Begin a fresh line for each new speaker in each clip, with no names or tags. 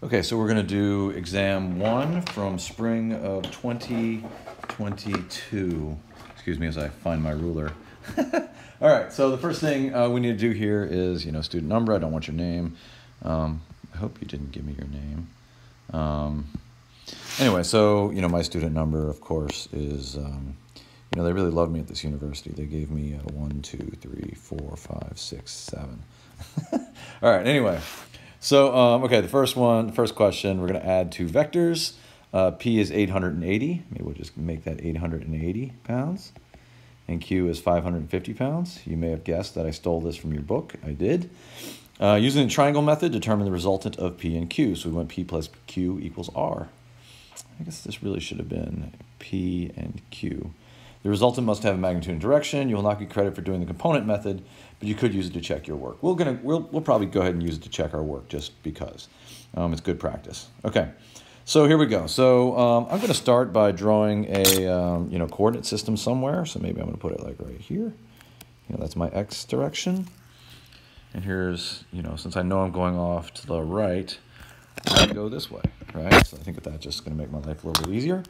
Okay, so we're going to do exam one from spring of 2022. Excuse me as I find my ruler. All right, so the first thing uh, we need to do here is, you know, student number. I don't want your name. Um, I hope you didn't give me your name. Um, anyway, so, you know, my student number, of course, is, um, you know, they really love me at this university. They gave me a one, two, three, four, five, six, seven. All right, anyway. So, um, okay, the first one, the first question, we're going to add two vectors. Uh, P is 880. Maybe we'll just make that 880 pounds. And Q is 550 pounds. You may have guessed that I stole this from your book. I did. Uh, using the triangle method, determine the resultant of P and Q. So we went P plus Q equals R. I guess this really should have been P and Q. The resultant must have a magnitude and direction. You will not get credit for doing the component method, but you could use it to check your work. We're gonna, we'll, we'll probably go ahead and use it to check our work just because. Um, it's good practice. Okay, so here we go. So um, I'm gonna start by drawing a um, you know coordinate system somewhere. So maybe I'm gonna put it like right here. You know, that's my x direction. And here's, you know, since I know I'm going off to the right, I go this way, right? So I think that that's just going to make my life a little bit easier.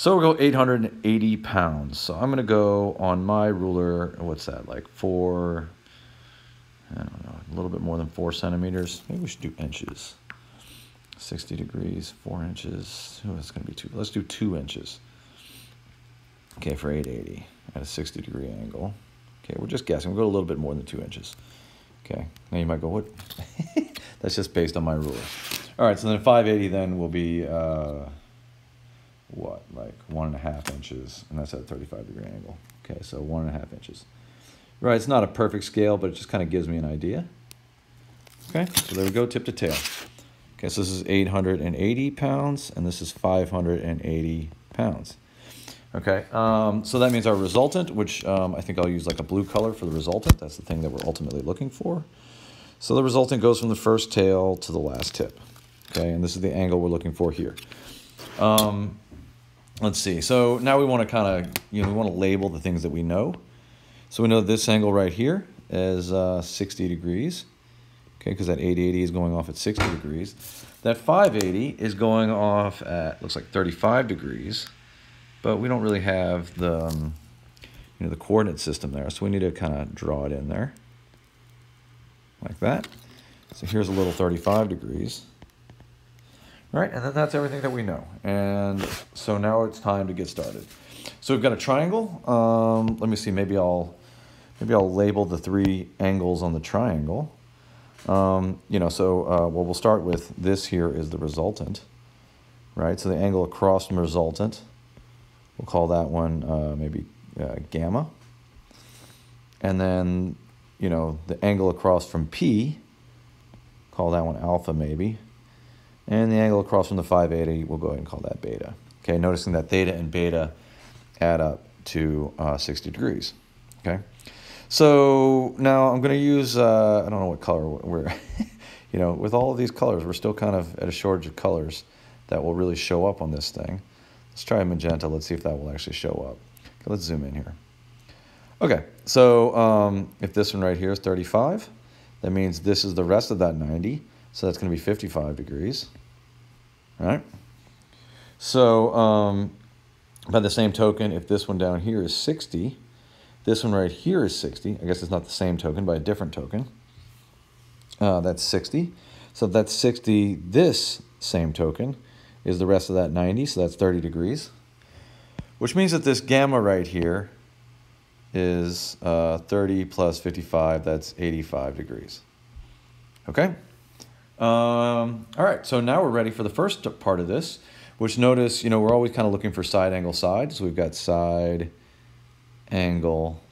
So we'll go 880 pounds. So I'm going to go on my ruler, what's that, like four, I don't know, a little bit more than four centimeters. Maybe we should do inches. 60 degrees, four inches. Oh, that's going to be two. Let's do two inches. Okay, for 880 at a 60 degree angle. Okay, we're just guessing. We'll go a little bit more than two inches. Okay, now you might go, what? that's just based on my ruler. All right, so then 580 then will be, uh, what, like one and a half inches, and that's at a 35 degree angle. Okay, so one and a half inches. Right, it's not a perfect scale, but it just kind of gives me an idea. Okay, so there we go, tip to tail. Okay, so this is 880 pounds, and this is 580 pounds. Okay, um, so that means our resultant, which um, I think I'll use like a blue color for the resultant. That's the thing that we're ultimately looking for. So the resultant goes from the first tail to the last tip. Okay, and this is the angle we're looking for here. Um, let's see. So now we want to kind of, you know, we want to label the things that we know. So we know this angle right here is uh, 60 degrees. Okay, because that 880 is going off at 60 degrees. That 580 is going off at, looks like 35 degrees. But we don't really have the, um, you know, the coordinate system there. So we need to kind of draw it in there. Like that. So here's a little 35 degrees. Right, and then that's everything that we know. And so now it's time to get started. So we've got a triangle. Um, let me see, maybe I'll maybe I'll label the three angles on the triangle. Um, you know, so uh, well, we'll start with this here is the resultant, right? So the angle across from resultant, we'll call that one uh, maybe uh, gamma. And then, you know, the angle across from P, call that one alpha maybe. And the angle across from the 580, we'll go ahead and call that beta. Okay, noticing that theta and beta add up to uh, 60 degrees. Okay, so now I'm going to use, uh, I don't know what color we're, you know, with all of these colors, we're still kind of at a shortage of colors that will really show up on this thing. Let's try magenta. Let's see if that will actually show up. Okay, let's zoom in here. Okay, so um, if this one right here is 35, that means this is the rest of that 90. So that's going to be 55 degrees right? So um, by the same token, if this one down here is 60, this one right here is 60. I guess it's not the same token, but a different token. Uh, that's 60. So that's 60. This same token is the rest of that 90, so that's 30 degrees. Which means that this gamma right here is uh, 30 plus 55, that's 85 degrees. Okay? Um, all right, so now we're ready for the first part of this, which notice, you know, we're always kind of looking for side angle side. So we've got side angle,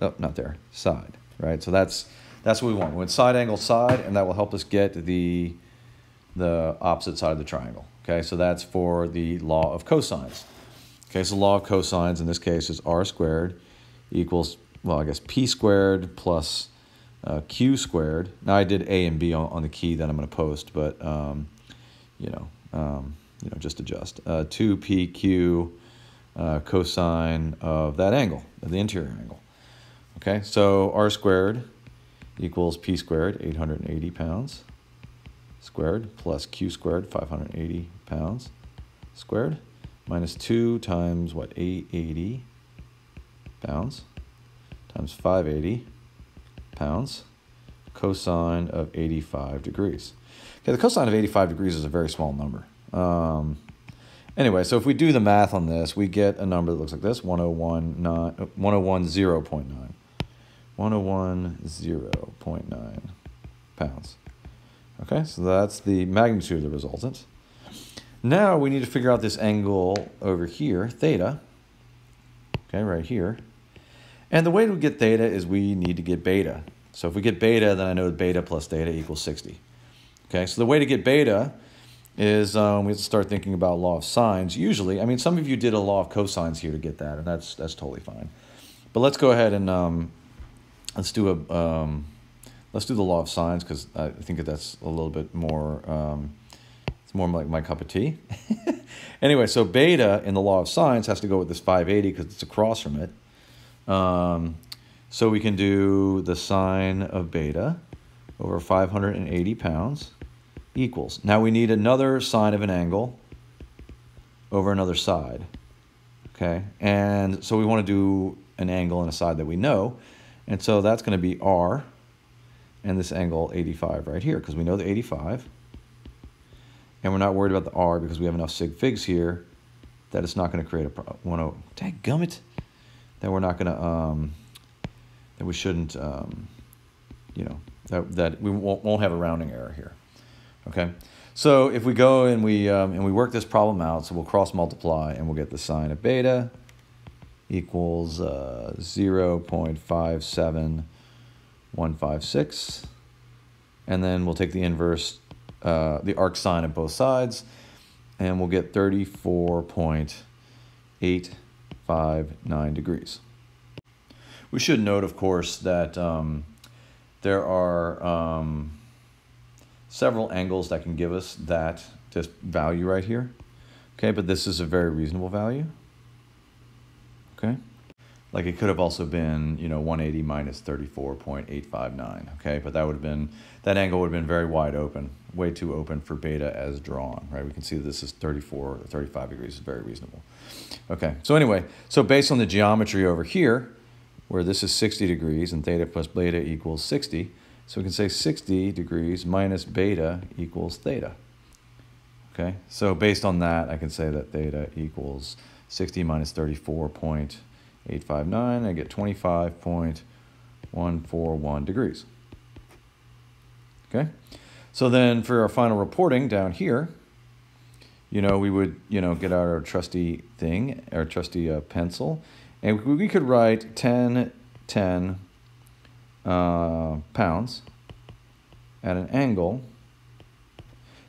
oh, not there, side, right? So that's that's what we want. We want side angle side, and that will help us get the, the opposite side of the triangle. Okay, so that's for the law of cosines. Okay, so law of cosines in this case is r squared equals, well, I guess p squared plus uh, q squared. Now I did a and b on, on the key that I'm going to post, but um, you know, um, you know, just adjust. Uh, 2pq uh, cosine of that angle, of the interior angle. Okay, so r squared equals p squared, 880 pounds. squared plus q squared, 580 pounds squared, minus 2 times what, 880 pounds times 580 pounds cosine of 85 degrees. Okay, the cosine of 85 degrees is a very small number. Um, anyway, so if we do the math on this, we get a number that looks like this, 101, 101.0.9. 101.0.9 pounds. Okay, so that's the magnitude of the resultant. Now we need to figure out this angle over here, theta, okay, right here. And the way to get theta is we need to get beta. So if we get beta, then I know that beta plus theta equals 60. Okay, so the way to get beta is um, we have to start thinking about law of sines. Usually, I mean, some of you did a law of cosines here to get that, and that's that's totally fine. But let's go ahead and um, let's do a um, let's do the law of sines because I think that that's a little bit more um, it's more like my cup of tea. anyway, so beta in the law of sines has to go with this 580 because it's across from it. Um, so we can do the sine of beta over 580 pounds equals. Now we need another sine of an angle over another side. Okay, and so we want to do an angle and a side that we know. And so that's going to be R and this angle 85 right here because we know the 85. And we're not worried about the R because we have enough sig figs here that it's not going to create a problem. Oh, dang gummit. That we're not going to um, that we shouldn't, um, you know, that, that we won't, won't have a rounding error here. Okay, so if we go and we, um, and we work this problem out, so we'll cross multiply and we'll get the sine of beta equals uh, 0 0.57156. And then we'll take the inverse, uh, the arc sine of both sides, and we'll get 34.859 degrees. We should note, of course, that um, there are um, several angles that can give us that this value right here. Okay, but this is a very reasonable value. Okay, like it could have also been, you know, 180 minus 34.859. Okay, but that would have been, that angle would have been very wide open, way too open for beta as drawn, right? We can see that this is 34 or 35 degrees is very reasonable. Okay, so anyway, so based on the geometry over here, where this is 60 degrees and theta plus beta equals 60. So we can say 60 degrees minus beta equals theta. Okay, so based on that, I can say that theta equals 60 minus 34.859. I get 25.141 degrees. Okay, so then for our final reporting down here, you know, we would, you know, get out our trusty thing, our trusty uh, pencil, and we could write 10, 10 uh, pounds at an angle,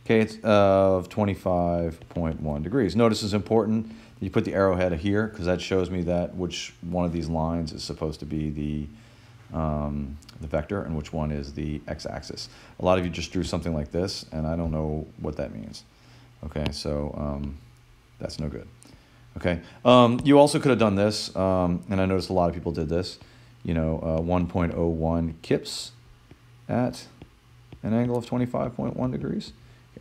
okay, it's of 25.1 degrees. Notice is important you put the arrowhead here because that shows me that which one of these lines is supposed to be the, um, the vector and which one is the x-axis. A lot of you just drew something like this, and I don't know what that means. Okay, so um, that's no good. Okay. Um, you also could have done this, um, and I noticed a lot of people did this. You know, uh, 1.01 kips at an angle of 25.1 degrees.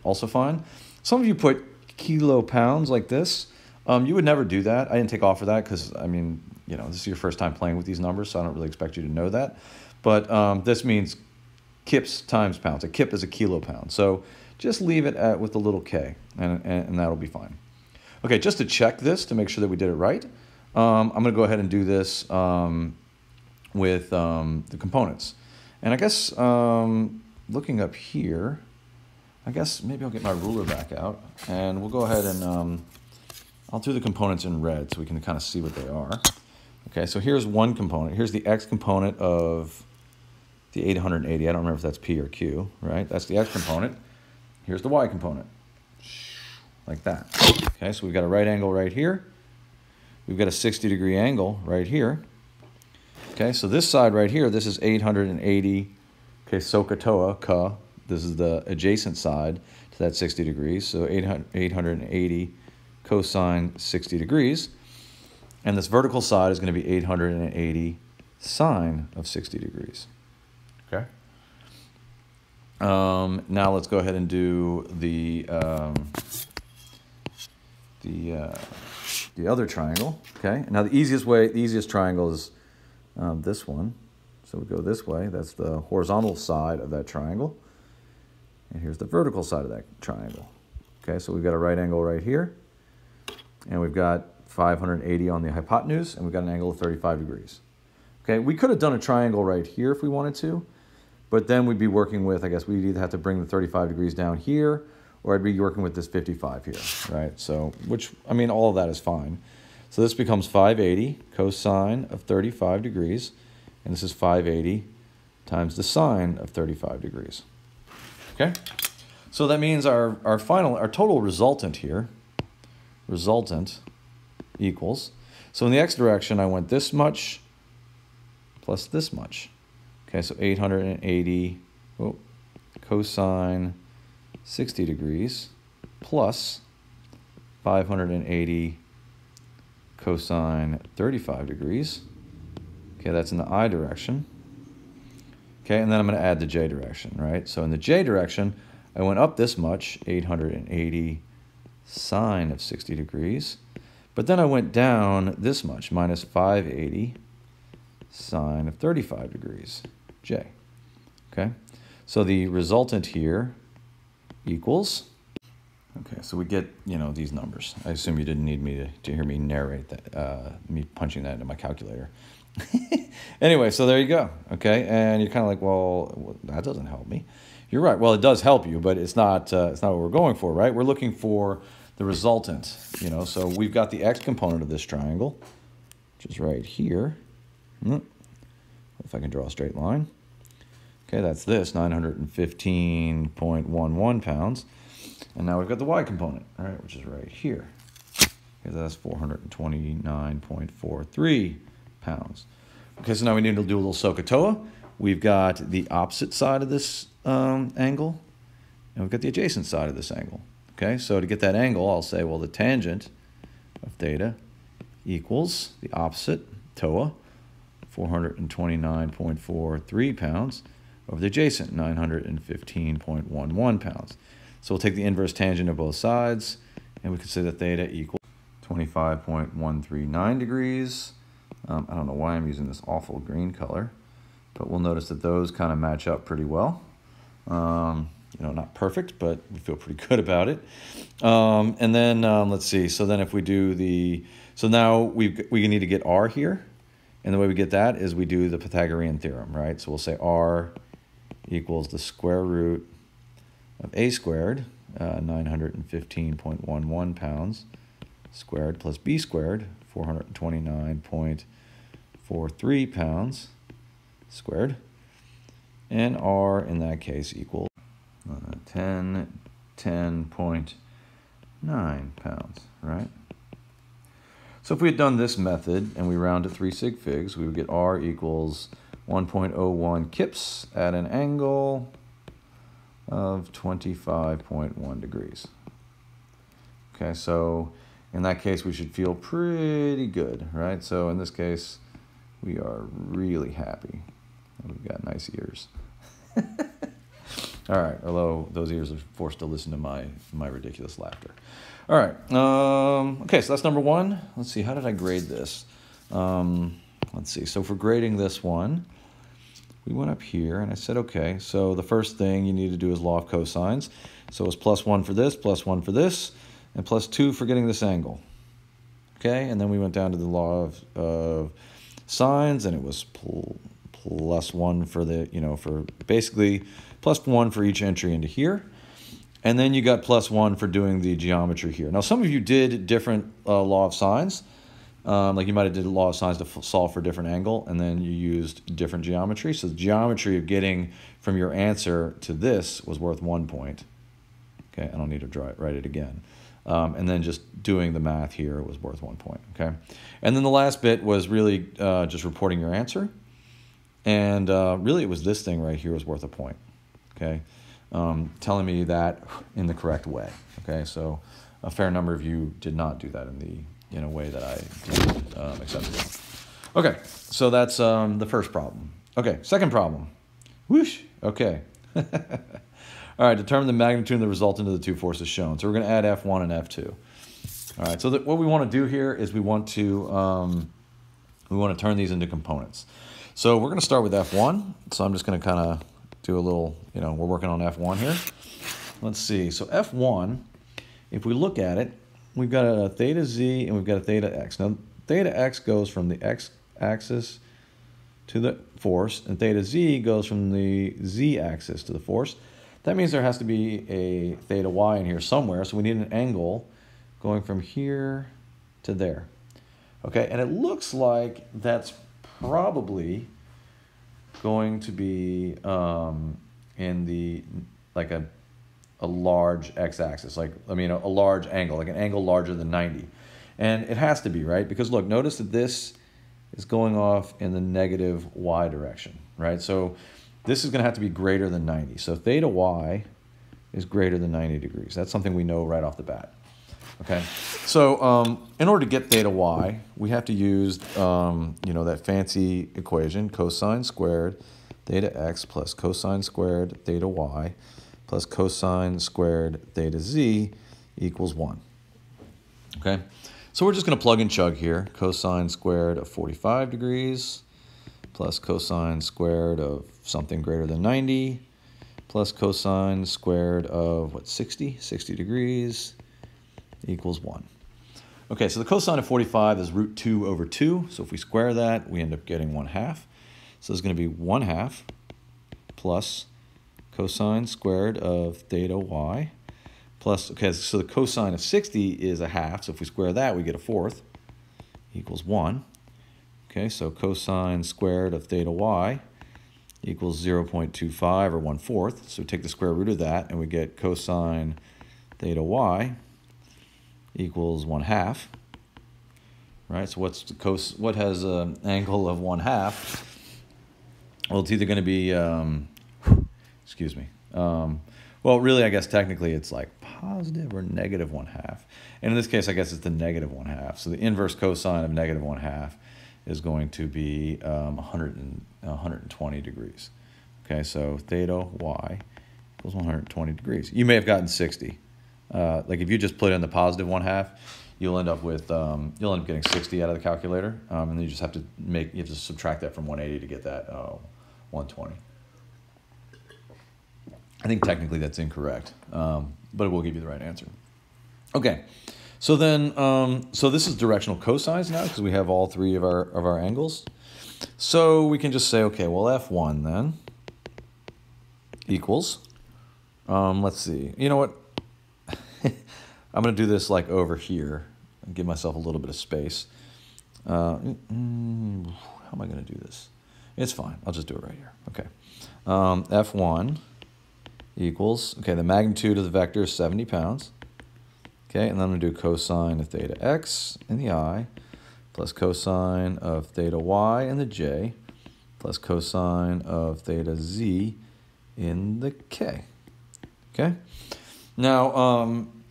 Also fine. Some of you put kilo pounds like this. Um, you would never do that. I didn't take off for that because, I mean, you know, this is your first time playing with these numbers, so I don't really expect you to know that. But um, this means kips times pounds. A kip is a kilo pound. So just leave it at with the little k, and, and, and that'll be fine. Okay, just to check this to make sure that we did it right, um, I'm going to go ahead and do this um, with um, the components. And I guess um, looking up here, I guess maybe I'll get my ruler back out and we'll go ahead and um, I'll do the components in red so we can kind of see what they are. Okay, so here's one component. Here's the X component of the 880. I don't remember if that's P or Q, right? That's the X component. Here's the Y component like that. Okay, so we've got a right angle right here. We've got a 60 degree angle right here. Okay, so this side right here, this is 880, okay, SOHCAHTOA, ka. This is the adjacent side to that 60 degrees. So 800, 880 cosine 60 degrees. And this vertical side is going to be 880 sine of 60 degrees. Okay? Um, now let's go ahead and do the um, the uh, the other triangle. Okay. Now the easiest way, the easiest triangle is um, this one. So we go this way. That's the horizontal side of that triangle. And here's the vertical side of that triangle. Okay, so we've got a right angle right here. And we've got 580 on the hypotenuse, and we've got an angle of 35 degrees. Okay, we could have done a triangle right here if we wanted to, but then we'd be working with, I guess we'd either have to bring the 35 degrees down here, or I'd be working with this 55 here, right? So, which, I mean, all of that is fine. So this becomes 580 cosine of 35 degrees, and this is 580 times the sine of 35 degrees. Okay? So that means our, our final, our total resultant here, resultant equals, so in the x direction, I went this much plus this much. Okay, so 880 oh, cosine 60 degrees plus 580 cosine 35 degrees. Okay, that's in the i direction. Okay, and then I'm going to add the j direction, right? So in the j direction, I went up this much, 880 sine of 60 degrees. But then I went down this much, minus 580 sine of 35 degrees, j. Okay, so the resultant here equals, okay, so we get, you know, these numbers. I assume you didn't need me to, to hear me narrate that, uh, me punching that into my calculator. anyway, so there you go, okay, and you're kind of like, well, that doesn't help me. You're right, well, it does help you, but it's not, uh, it's not what we're going for, right? We're looking for the resultant, you know, so we've got the x component of this triangle, which is right here. Hmm. If I can draw a straight line. Okay, that's this, 915.11 pounds. And now we've got the y component, all right, which is right here. Okay, that's 429.43 pounds. Okay, so now we need to do a little SOHCAHTOA. We've got the opposite side of this um, angle, and we've got the adjacent side of this angle. Okay, so to get that angle, I'll say, well, the tangent of theta equals the opposite, TOA, 429.43 pounds, over the adjacent, 915.11 pounds. So we'll take the inverse tangent of both sides, and we can say that theta equals 25.139 degrees. Um, I don't know why I'm using this awful green color, but we'll notice that those kind of match up pretty well. Um, you know, not perfect, but we feel pretty good about it. Um, and then um, let's see. So then if we do the, so now we we need to get r here, and the way we get that is we do the Pythagorean theorem, right? So we'll say r equals the square root of a squared, uh, 915.11 pounds squared plus b squared, 429.43 pounds squared. And r in that case equals uh, 10, 10.9 pounds, right? So if we had done this method and we round to 3 sig figs, we would get r equals 1.01 kips at an angle of 25.1 degrees. Okay, so in that case, we should feel pretty good, right? So in this case, we are really happy. We've got nice ears. All right, although those ears are forced to listen to my, my ridiculous laughter. All right, um, okay, so that's number one. Let's see, how did I grade this? Um, let's see, so for grading this one, we went up here and I said, okay, so the first thing you need to do is law of cosines. So it's plus one for this, plus one for this, and plus two for getting this angle. Okay, and then we went down to the law of, of sines and it was plus one for the, you know, for basically plus one for each entry into here. And then you got plus one for doing the geometry here. Now, some of you did different uh, law of sines. Um, like you might have did law of sines to solve for different angle, and then you used different geometry. So the geometry of getting from your answer to this was worth one point. Okay, I don't need to draw it, write it again. Um, and then just doing the math here was worth one point, okay? And then the last bit was really uh, just reporting your answer. And uh, really it was this thing right here was worth a point okay, um, telling me that in the correct way. Okay, so a fair number of you did not do that in the in a way that I deemed um, acceptable. Okay, so that's um, the first problem. Okay, second problem. Whoosh. Okay. All right, determine the magnitude of the resultant of the two forces shown. So we're going to add F1 and F2. All right, so what we want to do here is we want to um, we want to turn these into components. So we're going to start with F1. So I'm just going to kind of do a little, you know, we're working on F1 here. Let's see. So F1, if we look at it, we've got a theta z and we've got a theta x. Now, theta x goes from the x-axis to the force, and theta z goes from the z-axis to the force. That means there has to be a theta y in here somewhere, so we need an angle going from here to there. Okay, and it looks like that's probably going to be um, in the, like a, a large x-axis, like, I mean, a, a large angle, like an angle larger than 90. And it has to be, right? Because look, notice that this is going off in the negative y direction, right? So this is going to have to be greater than 90. So theta y is greater than 90 degrees. That's something we know right off the bat. Okay, so um, in order to get theta y, we have to use, um, you know, that fancy equation, cosine squared theta x plus cosine squared theta y plus cosine squared theta z equals 1. Okay, so we're just going to plug and chug here. Cosine squared of 45 degrees plus cosine squared of something greater than 90 plus cosine squared of, what, 60? 60 degrees equals 1. Okay, so the cosine of 45 is root 2 over 2. So if we square that, we end up getting 1 half. So it's going to be 1 half plus cosine squared of theta y plus, okay, so the cosine of 60 is a half. So if we square that, we get a fourth equals 1. Okay, so cosine squared of theta y equals 0.25 or 1 fourth. So take the square root of that and we get cosine theta y equals 1 half. Right, so what's the cos what has an angle of 1 half? Well, it's either going to be, um, excuse me, um, well, really, I guess technically it's like positive or negative 1 half. And in this case, I guess it's the negative 1 half. So the inverse cosine of negative 1 half is going to be um, 100 and, 120 degrees. Okay, so theta y equals 120 degrees. You may have gotten 60. Uh, like if you just put in the positive one half, you'll end up with um, you'll end up getting 60 out of the calculator, um, and then you just have to make you have to subtract that from 180 to get that uh, 120. I think technically that's incorrect, um, but it will give you the right answer. Okay, so then um, so this is directional cosines now because we have all three of our of our angles. So we can just say okay, well f1 then equals. Um, let's see. You know what? I'm going to do this like over here and give myself a little bit of space. Uh, mm, how am I going to do this? It's fine. I'll just do it right here. Okay. Um, F1 equals, okay, the magnitude of the vector is 70 pounds. Okay, and then I'm going to do cosine of theta x in the i plus cosine of theta y in the j plus cosine of theta z in the k. Okay? Now, um,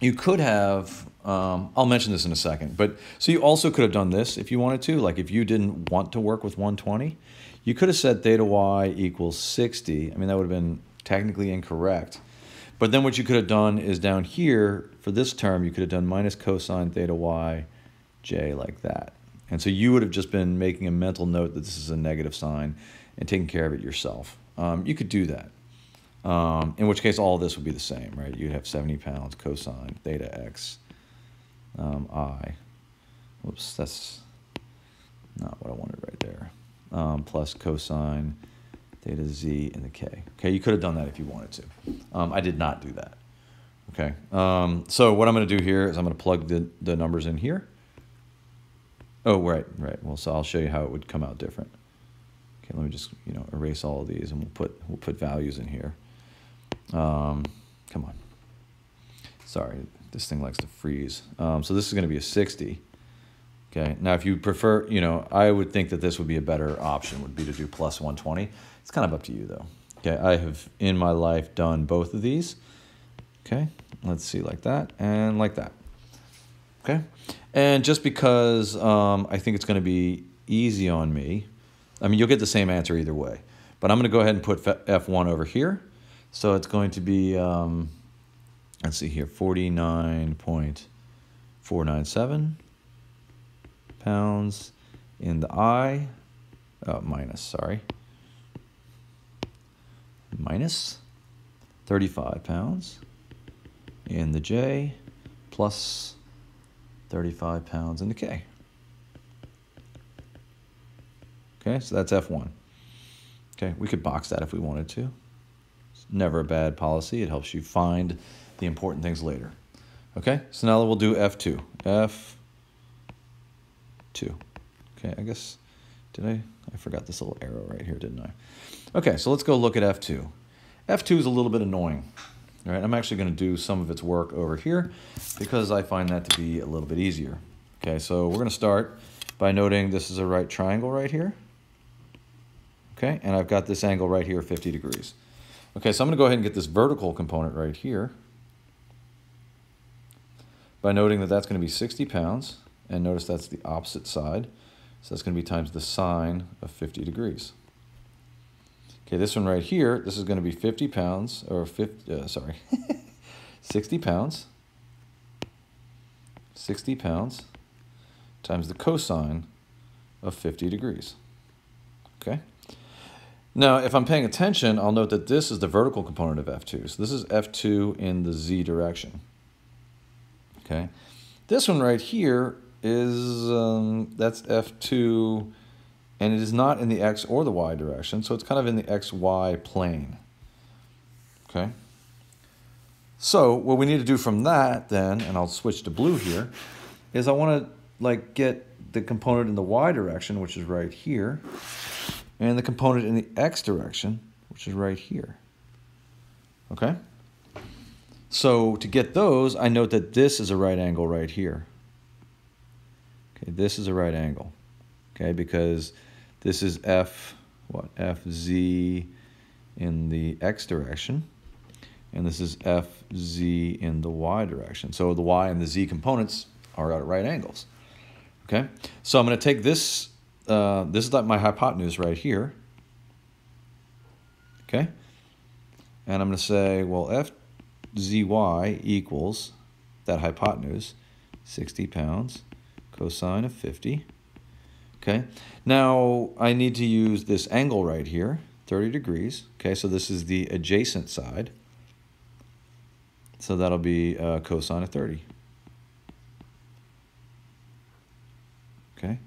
you could have, um, I'll mention this in a second, but so you also could have done this if you wanted to. Like if you didn't want to work with 120, you could have said theta y equals 60. I mean, that would have been technically incorrect. But then what you could have done is down here, for this term, you could have done minus cosine theta y j like that. And so you would have just been making a mental note that this is a negative sign and taking care of it yourself. Um, you could do that. Um, in which case all this would be the same, right? You'd have 70 pounds cosine theta x um, i. Whoops, that's not what I wanted right there. Um, plus cosine theta z in the k. Okay, you could have done that if you wanted to. Um, I did not do that. Okay, um, so what I'm going to do here is I'm going to plug the, the numbers in here. Oh, right, right. Well, so I'll show you how it would come out different. Okay, let me just you know erase all of these and we'll put we'll put values in here. Um, come on. Sorry, this thing likes to freeze. Um, so this is going to be a 60. Okay. Now, if you prefer, you know, I would think that this would be a better option. Would be to do plus 120. It's kind of up to you, though. Okay. I have in my life done both of these. Okay. Let's see, like that and like that. Okay. And just because um, I think it's going to be easy on me, I mean, you'll get the same answer either way. But I'm going to go ahead and put F1 over here. So it's going to be, um, let's see here, 49.497 pounds in the I, uh, minus, sorry, minus 35 pounds in the J plus 35 pounds in the K. Okay, so that's F1. Okay, we could box that if we wanted to. Never a bad policy. It helps you find the important things later. Okay, so now we'll do F2. F2. Okay, I guess, did I? I forgot this little arrow right here, didn't I? Okay, so let's go look at F2. F2 is a little bit annoying. All right, I'm actually going to do some of its work over here because I find that to be a little bit easier. Okay, so we're going to start by noting this is a right triangle right here. Okay, and I've got this angle right here, 50 degrees. Okay, so I'm going to go ahead and get this vertical component right here by noting that that's going to be 60 pounds, and notice that's the opposite side. So that's going to be times the sine of 50 degrees. Okay, this one right here, this is going to be 50 pounds, or 50, uh, sorry, 60 pounds, 60 pounds times the cosine of 50 degrees. Now, if I'm paying attention, I'll note that this is the vertical component of F2. So this is F2 in the z direction. Okay? This one right here is, um, that's F2 and it is not in the x or the y direction, so it's kind of in the xy plane. Okay? So what we need to do from that then, and I'll switch to blue here, is I want to like get the component in the y direction, which is right here, and the component in the x direction, which is right here. Okay? So to get those, I note that this is a right angle right here. Okay, this is a right angle. Okay, because this is f, what, fz in the x direction, and this is fz in the y direction. So the y and the z components are at right angles. Okay, so I'm going to take this, uh, this is like my hypotenuse right here. Okay, and I'm going to say, well, fzy equals that hypotenuse, 60 pounds, cosine of 50 Okay, now I need to use this angle right here, 30 degrees. Okay, so this is the adjacent side. So that'll be uh, cosine of 30. Okay,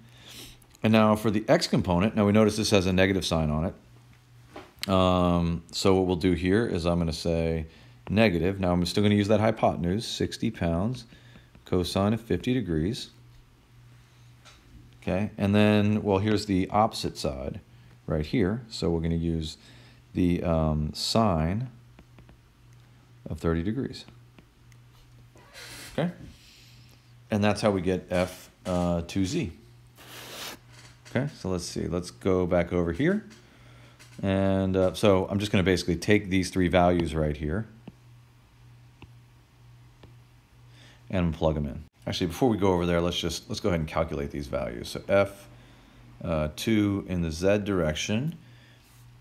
and now for the x component, now we notice this has a negative sign on it. Um, so what we'll do here is I'm going to say negative. Now I'm still going to use that hypotenuse, 60 pounds, cosine of 50 degrees. Okay, and then, well, here's the opposite side right here. So we're going to use the um, sine of 30 degrees. Okay, and that's how we get f uh, 2z. Okay, so let's see. Let's go back over here. And uh, so I'm just going to basically take these three values right here and plug them in. Actually, before we go over there, let's just, let's go ahead and calculate these values. So F uh, 2 in the Z direction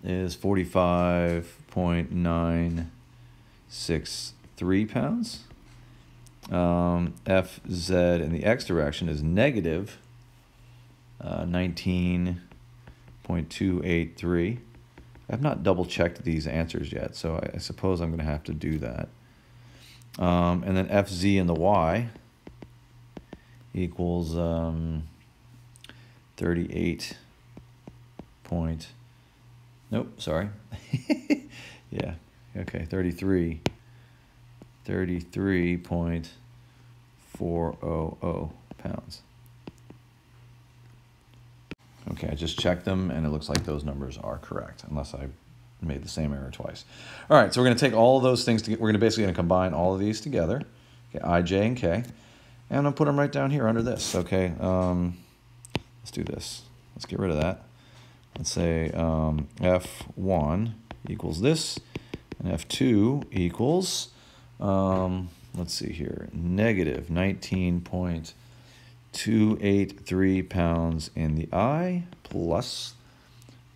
is 45.963 pounds. Um, FZ in the X direction is negative uh, 19.283. I've not double checked these answers yet, so I, I suppose I'm going to have to do that. Um, and then FZ and the Y equals um, 38 point, nope, sorry. yeah, okay, 33, 33.400 pounds. Okay, I just checked them and it looks like those numbers are correct, unless I made the same error twice. All right, so we're gonna take all those things, to, we're gonna basically gonna combine all of these together, okay, I, J, and K. And I'll put them right down here under this, okay? Um, let's do this. Let's get rid of that. Let's say um, F1 equals this, and F2 equals, um, let's see here, negative 19.283 pounds in the I plus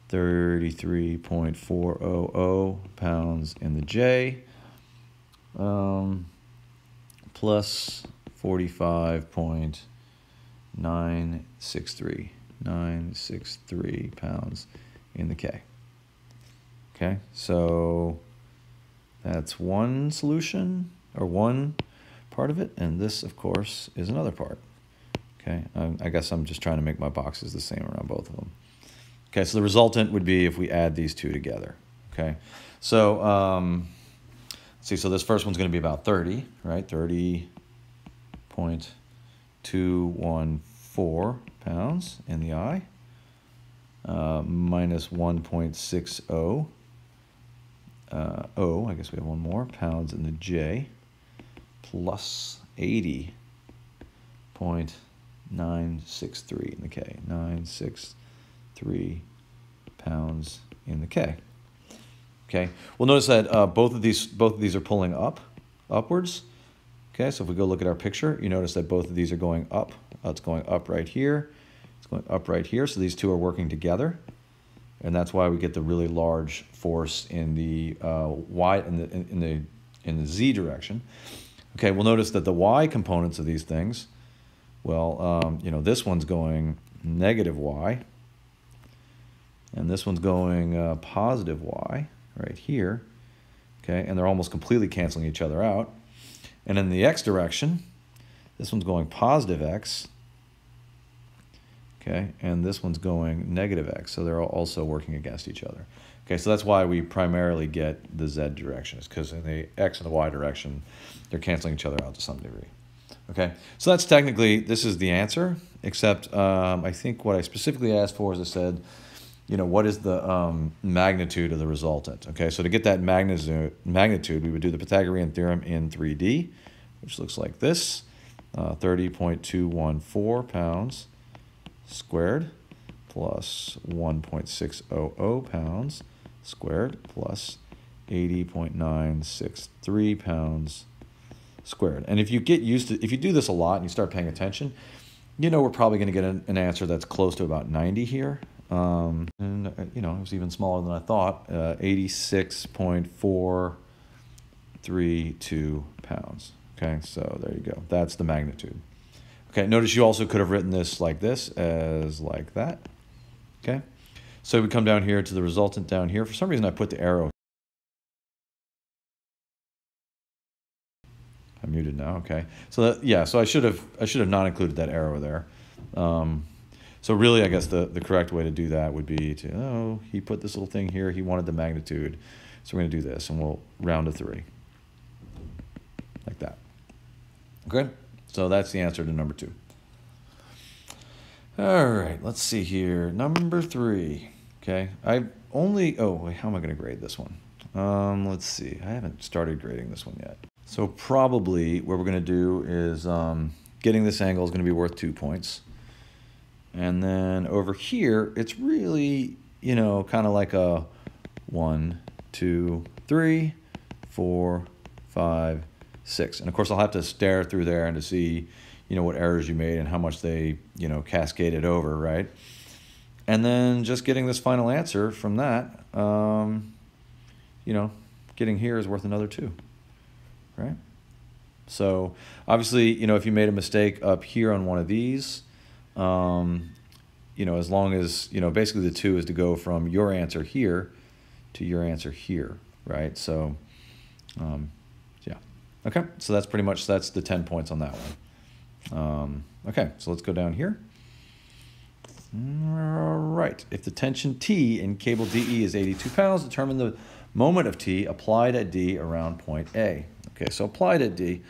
33.400 pounds in the J, um, plus 45.963, 963 pounds in the K. Okay, so that's one solution or one part of it, and this, of course, is another part. Okay, I, I guess I'm just trying to make my boxes the same around both of them. Okay, so the resultant would be if we add these two together. Okay, so um, let's see, so this first one's going to be about 30, right? 30.214 pounds in the I, uh, minus 1.60 uh, O, I guess we have one more, pounds in the J, plus 80.963 in the K, 963 pounds in the K. Okay, well notice that uh, both of these both of these are pulling up, upwards. Okay, so if we go look at our picture, you notice that both of these are going up. Uh, it's going up right here. It's going up right here. So these two are working together and that's why we get the really large force in the uh, y in the in, in the in the z direction. Okay, we'll notice that the y components of these things, well, um, you know, this one's going negative y, and this one's going uh, positive y right here. Okay, and they're almost completely canceling each other out. And in the x direction, this one's going positive x, okay? And this one's going negative x, so they're also working against each other. Okay, so that's why we primarily get the z direction, is because in the x and the y direction, they're canceling each other out to some degree. Okay, so that's technically, this is the answer, except um, I think what I specifically asked for is I said, you know, what is the um, magnitude of the resultant? Okay, so to get that magnitude, magnitude, we would do the Pythagorean theorem in 3D, which looks like this, uh, 30.214 pounds squared plus 1.600 pounds squared plus 80.963 pounds squared. And if you get used to, if you do this a lot and you start paying attention, you know we're probably going to get an, an, answer that's close to about 90 here. Um, and, uh, you know, it was even smaller than I thought, uh, 86.432 pounds. Okay, so there you go. That's the magnitude. Okay, notice you also could have written this like this as like that. Okay, so we come down here to the resultant down here. For some reason I put the arrow. I'm muted now, okay. So that, yeah, so I should have I should have not included that arrow there. Um, so really, I guess the, the correct way to do that would be to, oh, he put this little thing here. He wanted the magnitude. So we're going to do this, and we'll round to 3. Like that. Okay? So that's the answer to number two. All right, let's see here. Number three. Okay, I only, oh, wait, how am I going to grade this one? Um, let's see. I haven't started grading this one yet. So probably what we're going to do is um, getting this angle is going to be worth two points. And then over here, it's really, you know, kind of like a one, two, three, four, five, six. And of course, I'll have to stare through there and to see, you know, what errors you made and how much they, you know, cascaded over, right? And then just getting this final answer from that, um, you know, getting here is worth another two, right? So obviously, you know, if you made a mistake up here on one of these, um, you know, as long as, you know, basically the two is to go from your answer here to your answer here, right? So, um, yeah. Okay, so that's pretty much, that's the 10 points on that one. Um, okay, so let's go down here. All right, if the tension T in cable DE is 82 pounds, determine the moment of T applied at D around point A. Okay, so applied at D,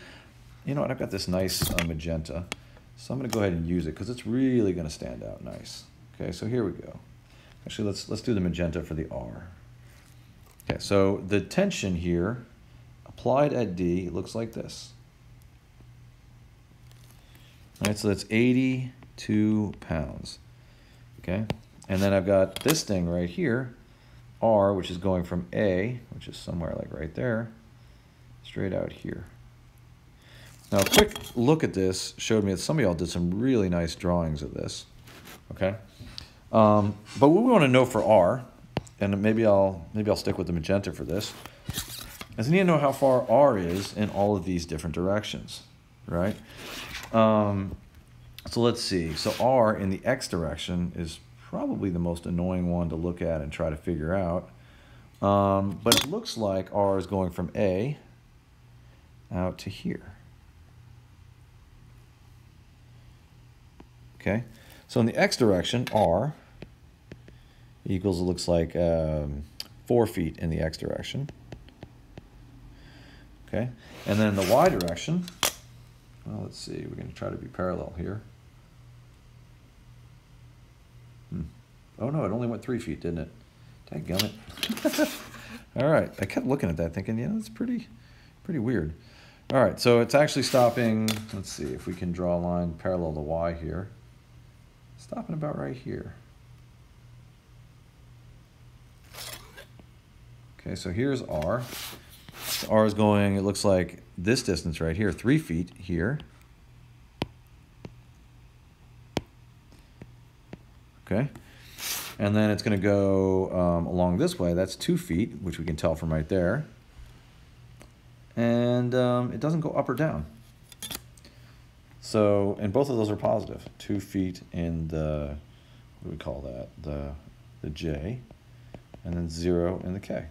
you know what, I've got this nice uh, magenta, so I'm gonna go ahead and use it because it's really gonna stand out nice. Okay, so here we go. Actually, let's, let's do the magenta for the R. Okay, so the tension here applied at D looks like this. All right, so that's 82 pounds. Okay, and then I've got this thing right here, R, which is going from A, which is somewhere like right there, straight out here. Now, a quick look at this showed me that some of y'all did some really nice drawings of this. Okay, um, but what we want to know for R and maybe I'll maybe I'll stick with the magenta for this, is I need to know how far r is in all of these different directions, right? Um, so let's see. So r in the x direction is probably the most annoying one to look at and try to figure out. Um, but it looks like r is going from A out to here. Okay, so in the x direction, r equals, it looks like um, 4 feet in the x direction. Okay, and then in the y direction, well, let's see, we're going to try to be parallel here. Hmm. Oh no, it only went 3 feet, didn't it? it! All right, I kept looking at that thinking, yeah, that's pretty, pretty weird. All right, so it's actually stopping, let's see if we can draw a line parallel to y here. Stopping about right here. Okay, so here's R. So R is going, it looks like this distance right here, three feet here. Okay, and then it's going to go um, along this way. That's two feet, which we can tell from right there. And um, it doesn't go up or down. So, and both of those are positive. Two feet in the, what do we call that? The, the J, and then zero in the K.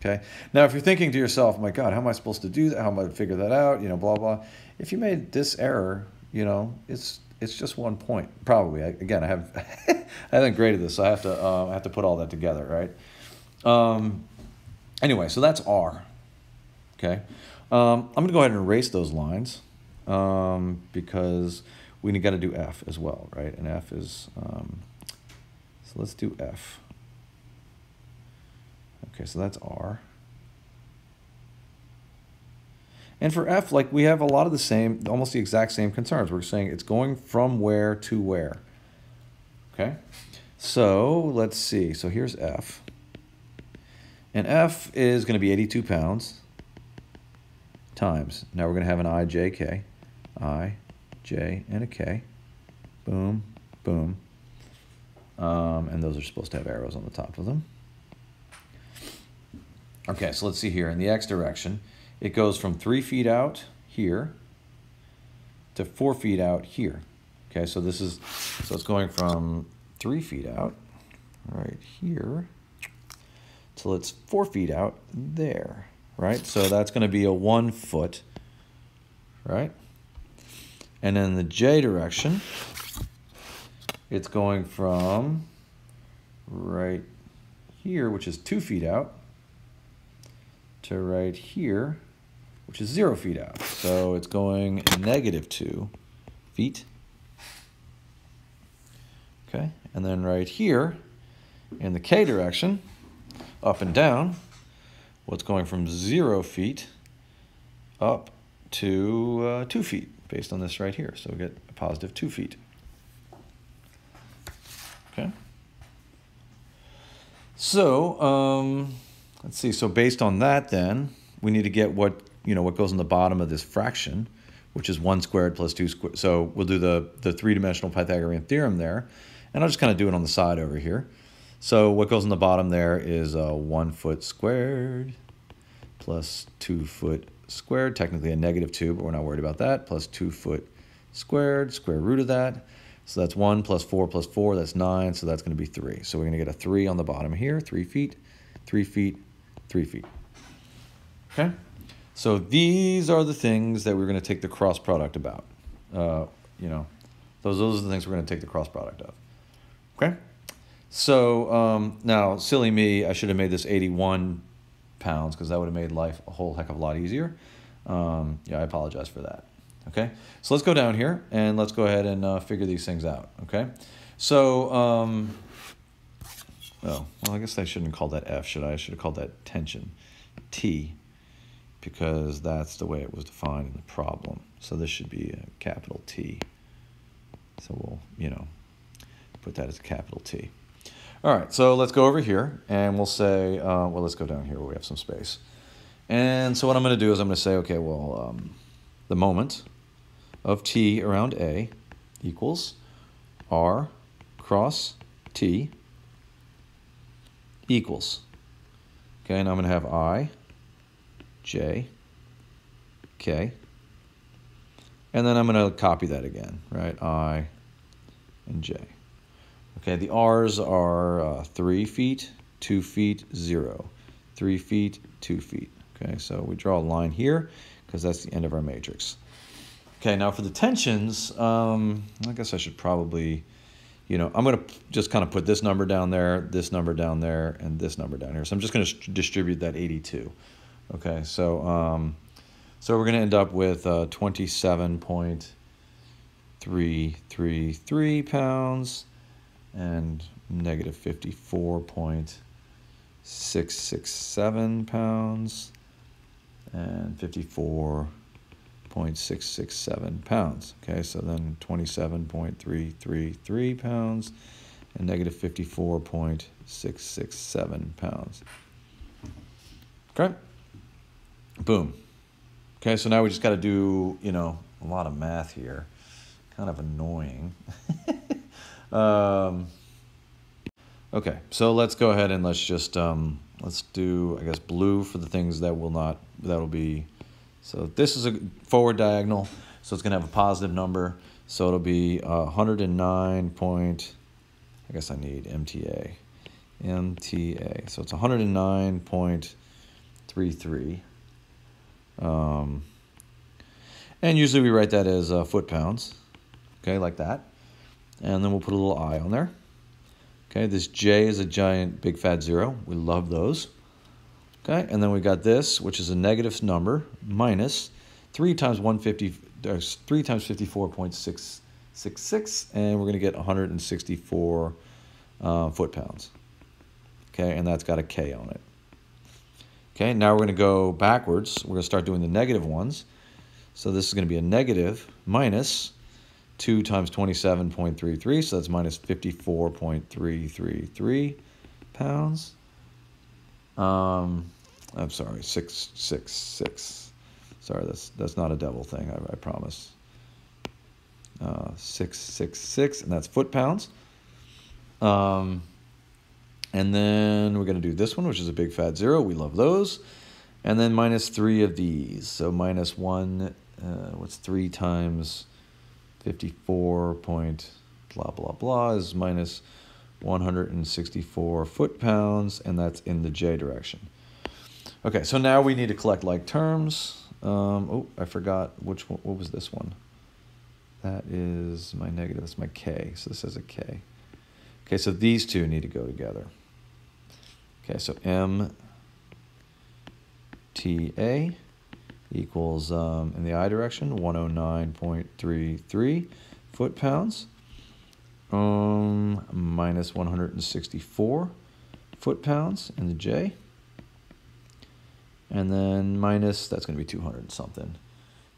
Okay. Now, if you're thinking to yourself, my God, how am I supposed to do that? How am I to figure that out? You know, blah, blah. If you made this error, you know, it's, it's just one point. Probably. I, again, I have, I haven't graded this, so I have to, uh, I have to put all that together, right? Um, anyway, so that's R. Okay. Um, I'm to go ahead and erase those lines um, because we got to do F as well, right? And F is, um, so let's do F. Okay, so that's R. And for F, like we have a lot of the same, almost the exact same concerns. We're saying it's going from where to where. Okay, so let's see. So here's F. And F is going to be 82 pounds times. Now we're going to have an I, J, K. I, J, and a K. Boom, boom. Um, and those are supposed to have arrows on the top of them. Okay, so let's see here. In the x direction, it goes from three feet out here to four feet out here. Okay, so this is, so it's going from three feet out right here till it's four feet out there, right? So that's going to be a one foot, right? And then the J direction, it's going from right here, which is two feet out, to right here, which is zero feet out. So it's going negative two feet. Okay, and then right here in the K direction, up and down, what's going from zero feet up to uh, two feet based on this right here. So we get a positive two feet. Okay. So, um, Let's see, so based on that then, we need to get what, you know, what goes in the bottom of this fraction, which is 1 squared plus 2 squared. So we'll do the, the three-dimensional Pythagorean theorem there, and I'll just kind of do it on the side over here. So what goes in the bottom there is uh, 1 foot squared plus 2 foot squared, technically a negative 2, but we're not worried about that, plus 2 foot squared, square root of that. So that's 1 plus 4 plus 4, that's 9, so that's going to be 3. So we're going to get a 3 on the bottom here, 3 feet, 3 feet, three feet. Okay? So these are the things that we're going to take the cross product about. Uh, you know, those, those are the things we're going to take the cross product of. Okay? So um, now, silly me, I should have made this 81 pounds because that would have made life a whole heck of a lot easier. Um, yeah, I apologize for that. Okay, so let's go down here and let's go ahead and uh, figure these things out. Okay, so um, Oh, well, I guess I shouldn't call that F, should I? I should have called that tension T because that's the way it was defined in the problem. So this should be a capital T. So we'll, you know, put that as a capital T. All right, so let's go over here and we'll say, uh, well, let's go down here where we have some space. And so what I'm going to do is I'm going to say, okay, well, um, the moment of T around A equals R cross T equals. Okay, and I'm going to have I, J, K. And then I'm going to copy that again, right? I and J. Okay, the R's are uh, 3 feet, 2 feet, 0. 3 feet, 2 feet. Okay, so we draw a line here because that's the end of our matrix. Okay, now for the tensions, um, I guess I should probably, you know, I'm going to just kind of put this number down there, this number down there, and this number down here. So I'm just going to distribute that 82. Okay, so um, so we're going to end up with uh, 27.333 pounds and negative 54.667 pounds and 54.667 pounds. Okay, so then 27.333 pounds and negative 54.667 pounds. Okay, boom. Okay, so now we just got to do, you know, a lot of math here. Kind of annoying. um, okay, so let's go ahead and let's just, um, let's do, I guess, blue for the things that will not, that will be, so this is a forward diagonal, so it's going to have a positive number. So it'll be uh, 109 point, I guess I need MTA. MTA. So it's 109.33. Um, and usually we write that as uh, foot pounds, okay, like that. And then we'll put a little I on there. Okay, this J is a giant big fat zero. We love those. Okay, and then we got this, which is a negative number, minus 3 times 150, uh, 3 times 54.666, and we're going to get 164 uh, foot pounds. Okay, and that's got a K on it. Okay, now we're going to go backwards. We're going to start doing the negative ones. So this is going to be a negative minus 2 times 27.33, so that's minus 54.333 pounds. Um, I'm sorry, 666. Sorry, that's that's not a devil thing, I, I promise. Uh, 666, and that's foot pounds. Um, and then we're going to do this one, which is a big fat zero. We love those. And then minus three of these. So minus one, uh, what's three times 54 point blah, blah, blah is minus 164 foot-pounds, and that's in the j direction. Okay, so now we need to collect like terms. Um, oh, I forgot which one, what was this one? That is my negative, that's my k, so this is a k. Okay, so these two need to go together. Okay, so M T A equals, um, in the I direction, 109.33 foot-pounds um, minus 164 foot-pounds in the J. And then minus, that's going to be 200 something.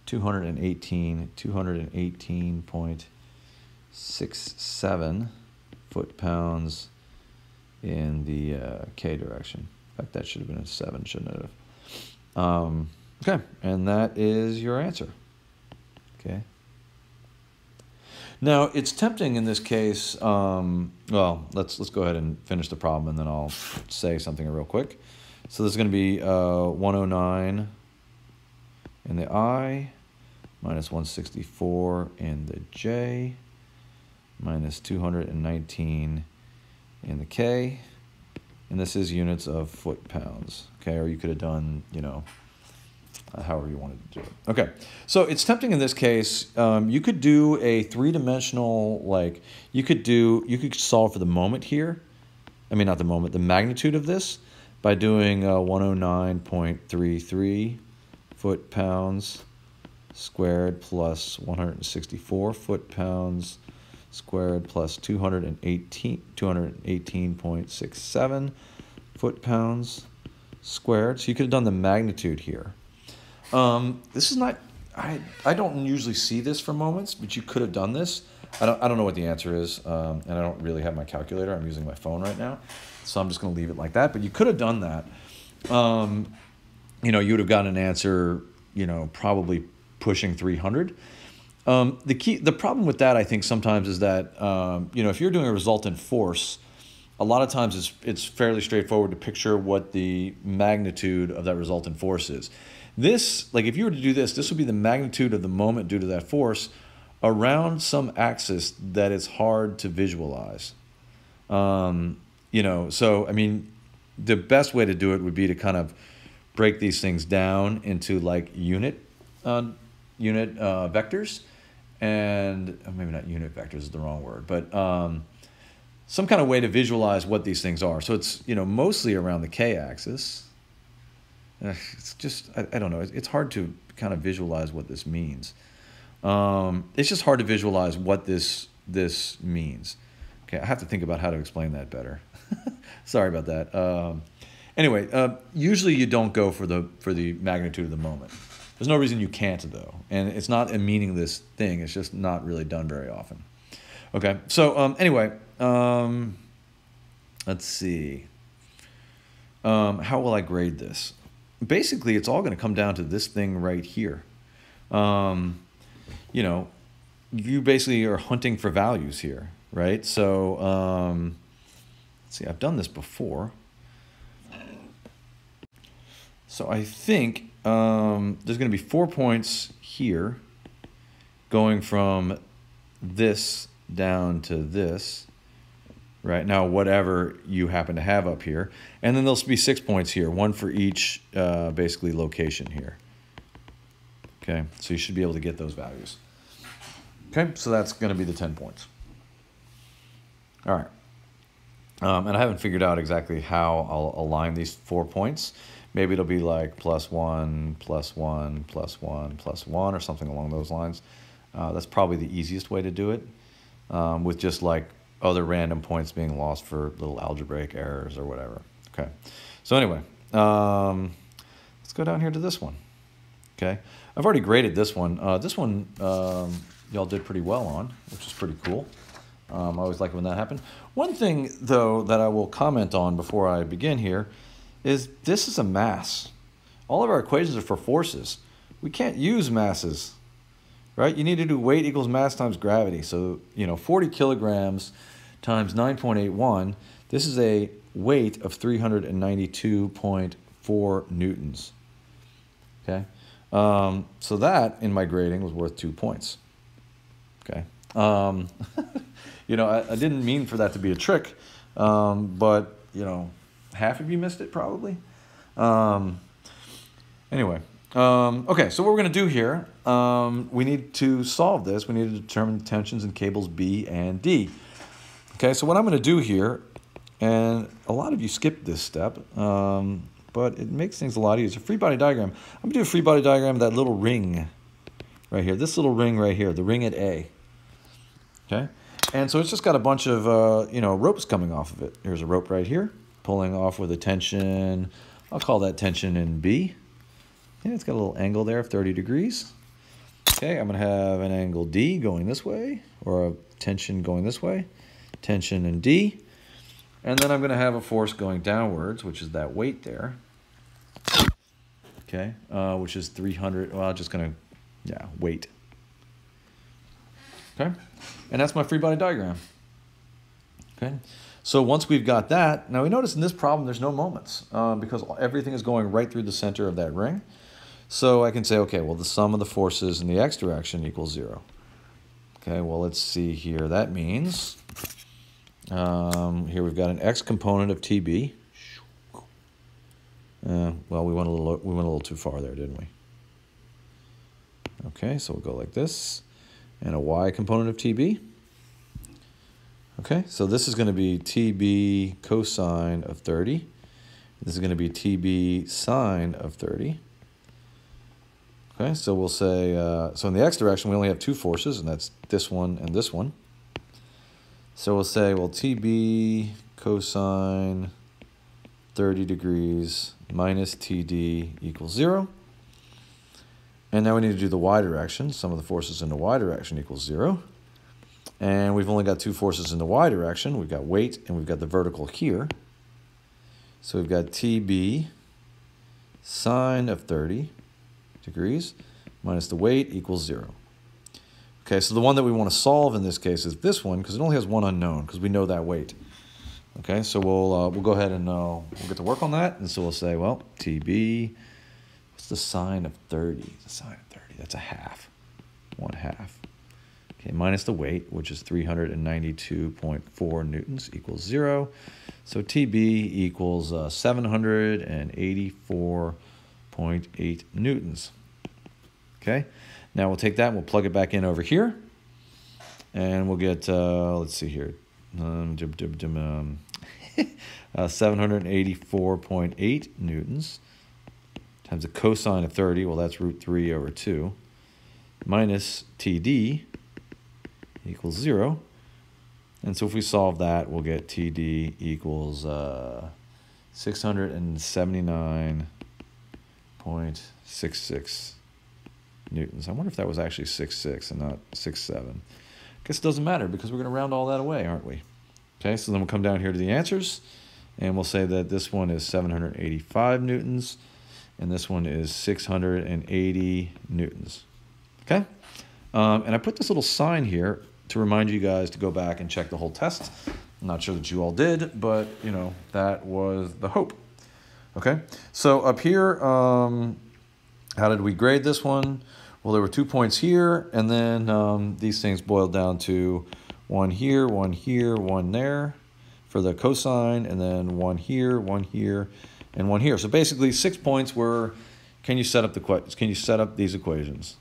218, 218.67 foot-pounds in the uh, K direction. In fact, that should have been a 7, shouldn't it have? Um, okay, and that is your answer. Okay. Now it's tempting in this case. Um, well, let's let's go ahead and finish the problem, and then I'll say something real quick. So this is going to be uh, 109 in the I, minus 164 in the J, minus 219 in the K, and this is units of foot pounds. Okay, or you could have done, you know, uh, however you wanted to do it. Okay, so it's tempting in this case. Um, you could do a three-dimensional, like, you could do, you could solve for the moment here. I mean, not the moment, the magnitude of this by doing uh, 109.33 foot-pounds squared plus 164 foot-pounds squared plus 218, 218.67 foot-pounds squared. So you could have done the magnitude here. Um, this is not, I, I don't usually see this for moments, but you could have done this. I don't, I don't know what the answer is, um, and I don't really have my calculator. I'm using my phone right now, so I'm just going to leave it like that. But you could have done that. Um, you know, you would have gotten an answer, you know, probably pushing 300. Um, the key, the problem with that, I think, sometimes is that um, you know if you're doing a resultant force, a lot of times it's, it's fairly straightforward to picture what the magnitude of that resultant force is. This, like if you were to do this, this would be the magnitude of the moment due to that force around some axis that is hard to visualize. Um, you know, so I mean, the best way to do it would be to kind of break these things down into like unit, uh, unit uh, vectors, and oh, maybe not unit vectors is the wrong word, but um, some kind of way to visualize what these things are. So it's you know mostly around the k-axis. It's just I, I don't know. It's hard to kind of visualize what this means. Um, it's just hard to visualize what this this means. Okay, I have to think about how to explain that better. Sorry about that. Um, anyway, uh, usually you don't go for the for the magnitude of the moment. There's no reason you can't though, and it's not a meaningless thing. It's just not really done very often. Okay, so um, anyway, um, let's see. Um, how will I grade this? Basically, it's all going to come down to this thing right here. Um, you know, you basically are hunting for values here, right? So, um, let's see, I've done this before. So I think um, there's going to be four points here going from this down to this, right? Now, whatever you happen to have up here. And then there'll be six points here, one for each uh, basically location here. Okay, so you should be able to get those values. Okay, so that's going to be the 10 points. All right. Um, and I haven't figured out exactly how I'll align these four points. Maybe it'll be like plus one, plus one, plus one, plus one, or something along those lines. Uh, that's probably the easiest way to do it, um, with just like other random points being lost for little algebraic errors or whatever. Okay, so anyway, um, let's go down here to this one. Okay, I've already graded this one. Uh, this one um, y'all did pretty well on, which is pretty cool. Um, I always like when that happens. One thing, though, that I will comment on before I begin here is this is a mass. All of our equations are for forces. We can't use masses, right? You need to do weight equals mass times gravity. So, you know, 40 kilograms times 9.81, this is a weight of 392.4 newtons, okay? Um, so that, in my grading, was worth two points. Okay. Um, you know, I, I, didn't mean for that to be a trick, um, but, you know, half of you missed it probably. Um, anyway, um, okay, so what we're going to do here, um, we need to solve this. We need to determine tensions in cables B and D. Okay, so what I'm going to do here, and a lot of you skipped this step, um, but it makes things a lot easier. Free body diagram. I'm going to do a free body diagram of that little ring right here, this little ring right here, the ring at A. Okay, and so it's just got a bunch of, uh, you know, ropes coming off of it. Here's a rope right here, pulling off with a tension, I'll call that tension in B. Yeah, it's got a little angle there of 30 degrees. Okay, I'm going to have an angle D going this way, or a tension going this way, tension in D. And then I'm going to have a force going downwards, which is that weight there. Okay, uh, which is 300, well, I'm just going to, yeah, weight. Okay, and that's my free body diagram. Okay, so once we've got that, now we notice in this problem there's no moments uh, because everything is going right through the center of that ring. So I can say, okay, well the sum of the forces in the x direction equals zero. Okay, well let's see here. That means um, here we've got an x component of TB. Uh, well, we went a little we went a little too far there, didn't we? Okay, so we'll go like this and a y component of TB. Okay, so this is going to be TB cosine of 30. This is going to be TB sine of 30. Okay, so we'll say, uh, so in the x direction, we only have two forces, and that's this one and this one. So we'll say, well, TB cosine 30 degrees minus TD equals 0. And now we need to do the y direction. Sum of the forces in the y direction equals 0. And we've only got two forces in the y direction. We've got weight and we've got the vertical here. So we've got TB sine of 30 degrees minus the weight equals 0. Okay, so the one that we want to solve in this case is this one because it only has one unknown because we know that weight. Okay, so we'll uh, we'll go ahead and uh, we'll get to work on that, and so we'll say, well, TB. What's the sine of thirty? The sine of thirty. That's a half. One half. Okay, minus the weight, which is 392.4 newtons, equals zero. So TB equals uh, 784.8 newtons. Okay, now we'll take that and we'll plug it back in over here. And we'll get, uh, let's see here, um, um, uh, 784.8 newtons times the cosine of 30, well, that's root 3 over 2, minus TD equals 0. And so if we solve that, we'll get TD equals uh, 679.66 newtons. I wonder if that was actually 6.6 and not 6.7. Guess it doesn't matter because we're going to round all that away, aren't we? Okay, so then we'll come down here to the answers, and we'll say that this one is 785 newtons, and this one is 680 newtons. Okay, um, and I put this little sign here to remind you guys to go back and check the whole test. I'm not sure that you all did, but you know that was the hope. Okay, so up here, um, how did we grade this one? Well, there were two points here, and then um, these things boiled down to one here, one here, one there for the cosine, and then one here, one here, and one here. So basically, six points were, can you set up the can you set up these equations?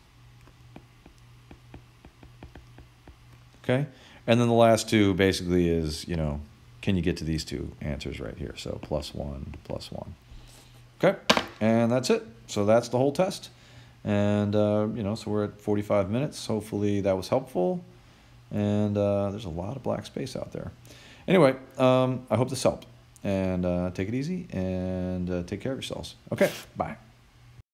Okay, and then the last two basically is you know, can you get to these two answers right here? So plus one, plus one. Okay, and that's it. So that's the whole test. And, uh, you know, so we're at 45 minutes. Hopefully that was helpful. And uh, there's a lot of black space out there. Anyway, um, I hope this helped. And uh, take it easy and uh, take care of yourselves. Okay, bye.